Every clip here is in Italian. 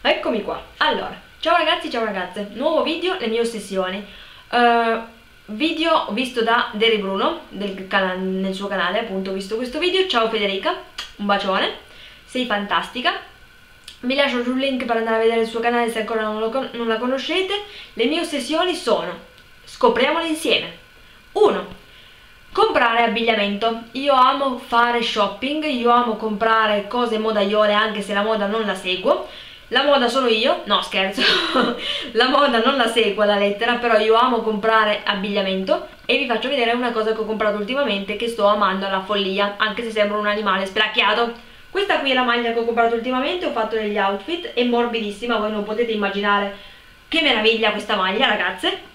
Eccomi qua. Allora, ciao ragazzi, ciao ragazze. Nuovo video, le mie ossessioni. Uh, video visto da Deri Bruno, nel suo canale, appunto, ho visto questo video. Ciao Federica, un bacione. Sei fantastica. Vi lascio sul link per andare a vedere il suo canale se ancora non, lo, non la conoscete. Le mie ossessioni sono, scopriamole insieme. 1. Comprare abbigliamento. Io amo fare shopping, io amo comprare cose modaiole anche se la moda non la seguo la moda sono io, no scherzo, la moda non la seguo alla lettera, però io amo comprare abbigliamento e vi faccio vedere una cosa che ho comprato ultimamente che sto amando alla follia, anche se sembra un animale spelacchiato. Questa qui è la maglia che ho comprato ultimamente, ho fatto degli outfit, è morbidissima, voi non potete immaginare che meraviglia questa maglia ragazze.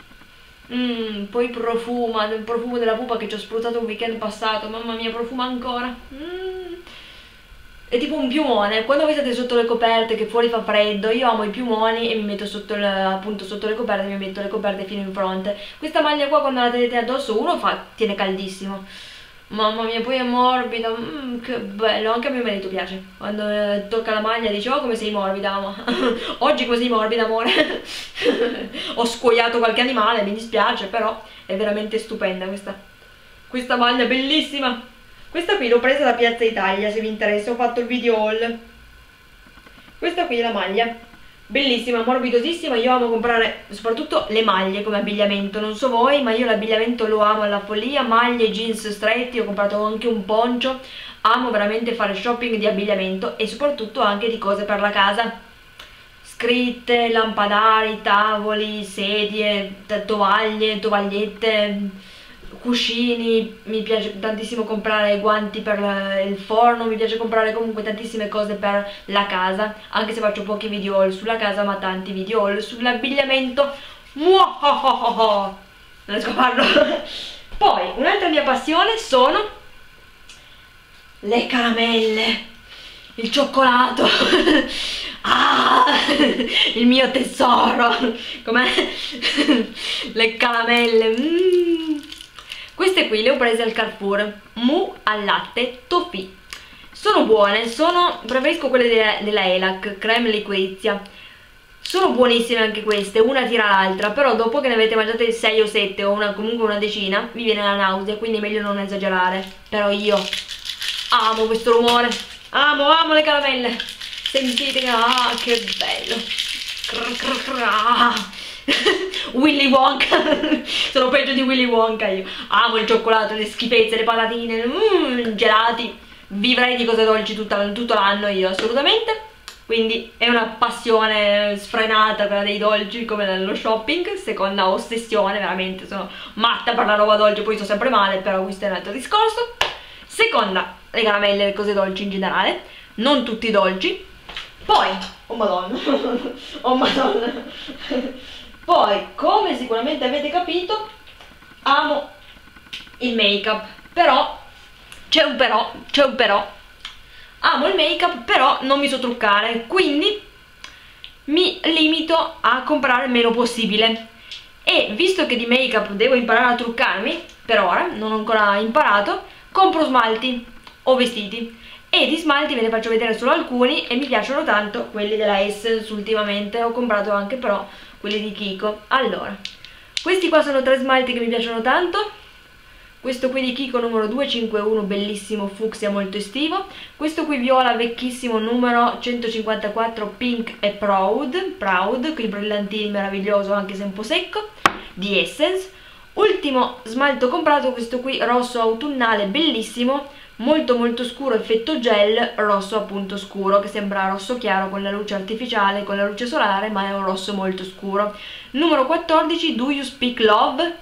Mm, poi profuma, il profumo della pupa che ci ho spruzzato un weekend passato, mamma mia profuma ancora. Mm è tipo un piumone, quando voi siete sotto le coperte che fuori fa freddo, io amo i piumoni e mi metto sotto le, appunto sotto le coperte, mi metto le coperte fino in fronte. Questa maglia qua quando la tenete addosso uno fa, tiene caldissimo. Mamma mia, poi è morbida, mm, che bello, anche a mio marito piace. Quando eh, tocca la maglia dice, oh come sei morbida, ma oggi come sei morbida, amore. Ho scuoiato qualche animale, mi dispiace, però è veramente stupenda questa, questa maglia, bellissima. Questa qui l'ho presa da Piazza Italia, se vi interessa, ho fatto il video haul. Questa qui è la maglia. Bellissima, morbidosissima, io amo comprare soprattutto le maglie come abbigliamento, non so voi, ma io l'abbigliamento lo amo alla follia, maglie, jeans stretti, ho comprato anche un poncio, amo veramente fare shopping di abbigliamento e soprattutto anche di cose per la casa scritte, lampadari, tavoli, sedie, tovaglie, tovagliette cuscini, mi piace tantissimo comprare guanti per il forno, mi piace comprare comunque tantissime cose per la casa, anche se faccio pochi video haul sulla casa ma tanti video haul sull'abbigliamento. Non riesco a farlo. Poi, un'altra mia passione sono le caramelle, il cioccolato, ah, il mio tesoro, com'è? le caramelle, mmm queste qui le ho prese al Carrefour, mu al latte toffee. Sono buone, sono, preferisco quelle della, della Elac, creme liquirizia. Sono buonissime anche queste, una tira l'altra, però dopo che ne avete mangiate 6 o 7 o una, comunque una decina, vi viene la nausea, quindi è meglio non esagerare. Però io amo questo rumore, amo, amo le caramelle. Sentite ah, che bello. Crr, crr, crr, ah. Willy Wonka. Sono peggio di Willy Wonka io. Amo il cioccolato, le schifezze, le patatine mm, gelati. Vivrei di cose dolci tutta, tutto l'anno io assolutamente. Quindi è una passione sfrenata quella dei dolci come nello shopping seconda ossessione veramente sono matta per la roba dolce poi sto sempre male però questo è un altro discorso. Seconda le caramelle le cose dolci in generale. Non tutti dolci. Poi oh madonna oh madonna poi come sicuramente avete capito amo il make up però c'è un però c'è un però. Amo il make up però non mi so truccare quindi mi limito a comprare il meno possibile. E visto che di make up devo imparare a truccarmi per ora non ho ancora imparato compro smalti o vestiti. E di smalti ve ne faccio vedere solo alcuni e mi piacciono tanto quelli della Essence ultimamente. Ho comprato anche però quelli di Kiko. Allora questi qua sono tre smalti che mi piacciono tanto. Questo qui di Kiko numero 251 bellissimo fucsia molto estivo. Questo qui viola vecchissimo numero 154 pink e proud proud con i brillantini meraviglioso anche se un po' secco di Essence. Ultimo smalto comprato questo qui rosso autunnale bellissimo molto molto scuro effetto gel rosso appunto scuro che sembra rosso chiaro con la luce artificiale con la luce solare ma è un rosso molto scuro. Numero 14 do you speak love?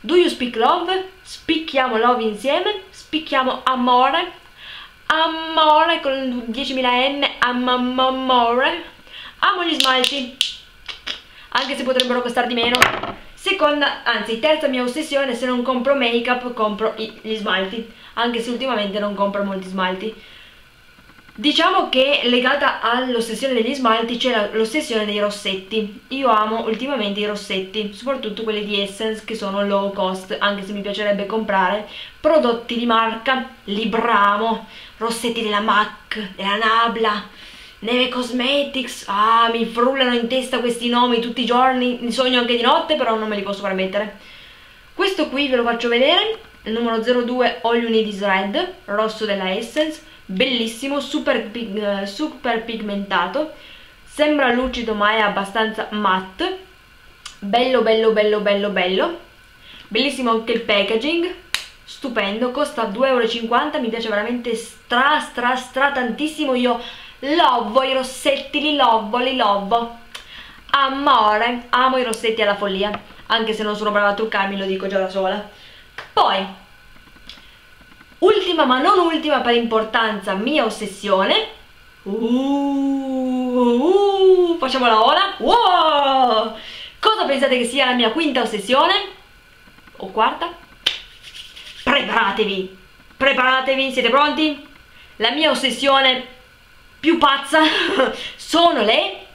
Do you speak love? Spicchiamo love insieme spicchiamo amore. Amore con 10.000 n amore amo gli smalti anche se potrebbero costare di meno seconda anzi terza mia ossessione se non compro make up compro gli smalti anche se ultimamente non compro molti smalti. Diciamo che legata all'ossessione degli smalti c'è l'ossessione dei rossetti. Io amo ultimamente i rossetti, soprattutto quelli di Essence che sono low cost, anche se mi piacerebbe comprare prodotti di marca, li bramo, rossetti della MAC, della Nabla, Neve Cosmetics, ah mi frullano in testa questi nomi tutti i giorni, ne sogno anche di notte però non me li posso permettere. Questo qui ve lo faccio vedere, il numero 02 All You Need Is Red, rosso della Essence, bellissimo, super, pig, eh, super pigmentato, sembra lucido ma è abbastanza matte, bello bello bello bello bello, bellissimo anche il packaging, stupendo, costa 2,50 euro, mi piace veramente stra stra stra tantissimo, io lovo i rossetti, li lovo, li lovo, amore, amo i rossetti alla follia, anche se non sono brava a truccarmi, lo dico già da sola. Poi, ultima ma non ultima per importanza, mia ossessione, uh, uh, facciamo la ola, wow! Cosa pensate che sia la mia quinta ossessione? O quarta? preparatevi, preparatevi, siete pronti? La mia ossessione più pazza sono le...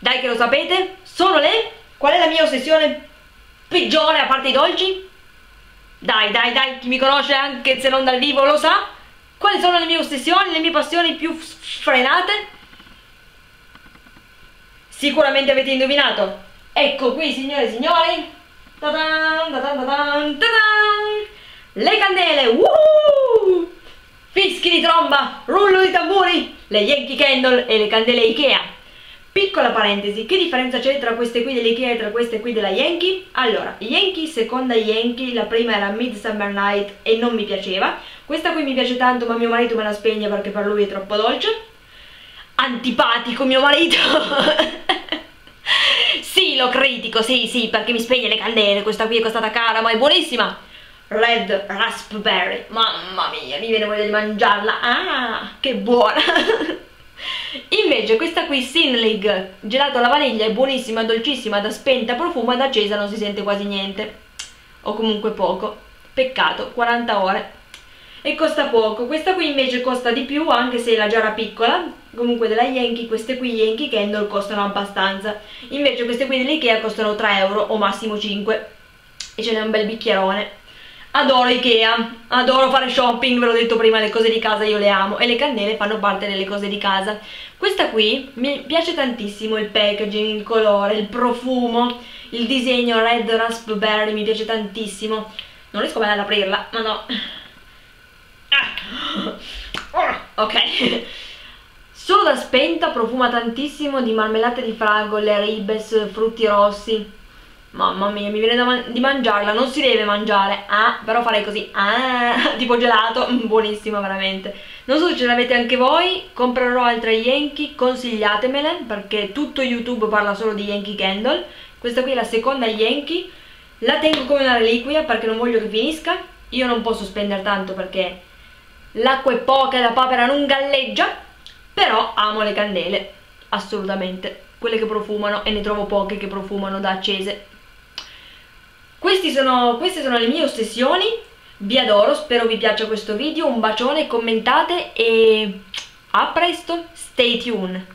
Dai che lo sapete, sono le... Qual è la mia ossessione peggiore a parte i dolci? Dai, dai, dai, chi mi conosce anche se non dal vivo lo sa. Quali sono le mie ossessioni, le mie passioni più frenate? Sicuramente avete indovinato. Ecco qui, signore e signori. Ta-dan, ta-dan, ta-dan, ta-dan le candele, uh! Tromba, rullo di tamburi, le Yankee Candle e le candele Ikea. Piccola parentesi, che differenza c'è tra queste qui dell'Ikea e tra queste qui della Yankee? Allora, Yankee, seconda Yankee, la prima era Midsummer Night e non mi piaceva. Questa qui mi piace tanto ma mio marito me la spegne perché per lui è troppo dolce. Antipatico mio marito! sì, lo critico, sì, sì, perché mi spegne le candele, questa qui è costata cara ma è buonissima. Red Raspberry, mamma mia, mi viene voglia di mangiarla, ah, che buona! Invece questa qui Sinlig gelato alla vaniglia è buonissima, dolcissima, da spenta profumo, da accesa non si sente quasi niente, o comunque poco, peccato, 40 ore. E costa poco, questa qui invece costa di più anche se la giara piccola, comunque della Yankee, queste qui Yankee Candle costano abbastanza, invece queste qui dell'Ikea costano 3 euro o massimo 5 e ce n'è un bel bicchierone adoro Ikea, adoro fare shopping, ve l'ho detto prima, le cose di casa io le amo e le cannelle fanno parte delle cose di casa. Questa qui mi piace tantissimo il packaging, il colore, il profumo, il disegno red raspberry mi piace tantissimo. Non riesco bene ad aprirla, ma no. Ah. Ok. Solo da spenta profuma tantissimo di marmellate di fragole, ribes, frutti rossi Mamma mia, mi viene man di mangiarla, non si deve mangiare, ah, però farei così, ah, tipo gelato, buonissima veramente. Non so se ce l'avete anche voi, comprerò altre Yankee, consigliatemele, perché tutto YouTube parla solo di Yankee Candle. Questa qui è la seconda Yankee, la tengo come una reliquia perché non voglio che finisca. Io non posso spendere tanto perché l'acqua è poca e la papera non galleggia, però amo le candele, assolutamente. Quelle che profumano e ne trovo poche che profumano da accese sono, queste sono le mie ossessioni, vi adoro, spero vi piaccia questo video, un bacione, commentate e a presto, stay tuned!